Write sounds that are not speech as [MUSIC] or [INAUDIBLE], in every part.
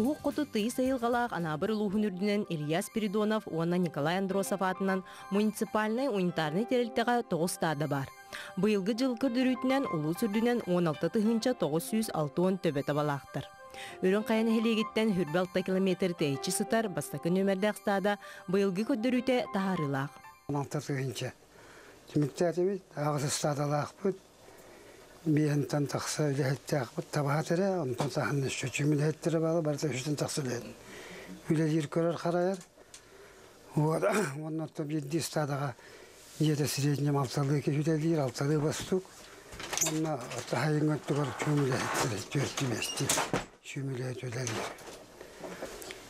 Уһу қоту тыйы сайылғалақ анабыр улуғын үрдінен Илья Спиридонов, уонна Николай Андросов атынан муниципальный унитарный терелтеға тоғыз стада бар. Быйылғы жыл көрдірүйтінен улу сүрдінен 16 тыхынча 960 төбе табалақтыр. Үрін қаян хелегеттен хүрбалта километр тейчі сытар бастакы нөмердәк стада быйылғы көрдірүйте тахарылақ. 16 тыгынча. Тимиктәтеби агыс стадалах бут. Мен тан такса үләһәттәк бут табаһатыра, онтан сахны шөчүмүн хәттәре балы барта шүтен таксылын. Үлә ир көрөр хараяр. Вот, [COUGHS] оннан то бидди стадага Ете среднем алталы ке үләлир, алталы бастук. Онна тахайын өттүгөр чөмүлә хәттәре, төртү мести. Чөмүлә үләлир.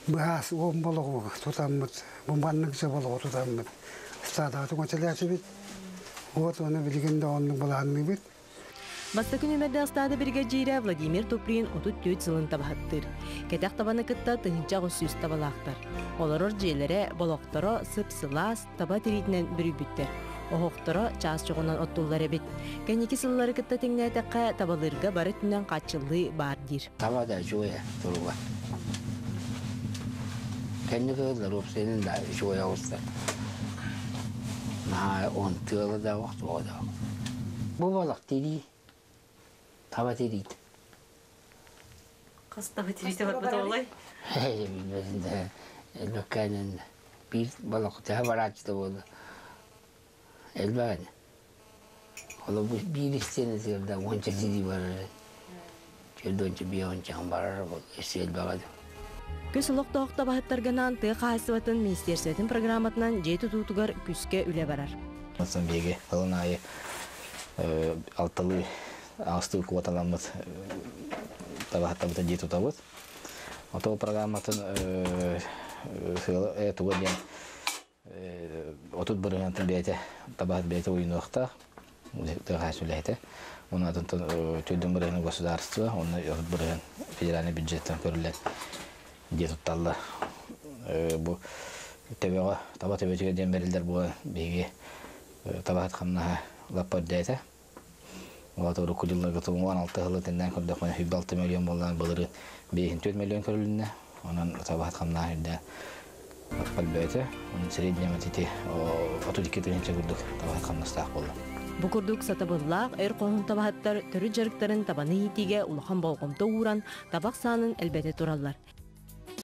Баас он болого тутаммыт, бумбанның се болого тутаммыт. Стадага бит. Вот оны буланны бит. Бастакы нөмердәк стада бригадиры Владимир Туприн отут төт сылын табахаттыр. Кетәк табаны кытта тыһынча госүс табалақтар. Олорор жээлере болохторо сып-сылас таба тиритинен бүрүбүттер. Охокторо чаас чогунан оттуллар эбит. Кеники сыллары кытта теңнәтәккә табалырга бары түннән качылы бар дир. Tığla da vakti o da. Bu balık dedi. Tava dedi. Кас таба тирите барбата олай. Hele bilmesin de. Lokkanın bir balık daha var açtı oldu. Elbette. Ola bu bir isteniz yerde onca dedi var. Çölde onca bir onca var. Elbette. Көс олоқтоқ табахаттарганан тыа хаасыбатын министерсветин программатынан жеті туутугар күскө үле барар. Беге ылын айы алтылы астı квоталамыт табахаттабыта жету табыт. Программатын э туган ден отут бұрығантын бейте табахат бейте ойынуақта тыға сүлейте. Оны атын төйден бұрығын государство, оны отут бұрығын федеральный бюджеттен көрілен де тутталла. Бу төбеға таба төбетіге ден берілдер бұл беге табахат қамнаға лаппар дейті. Ола тору кудилла гыту 16 хылы тенден көрдөх мен 6 миллион болған былыры 5 миллион табахат қамнаға хүрден лаппар дейті. Onun средняя матити 32 тыгынча көрдөх табахат қамнастақ болды. Эр қоһун табахаттар төрү жарыктарын табаны хитиге улахан болгомто ууран табак саанын элбете тураллар.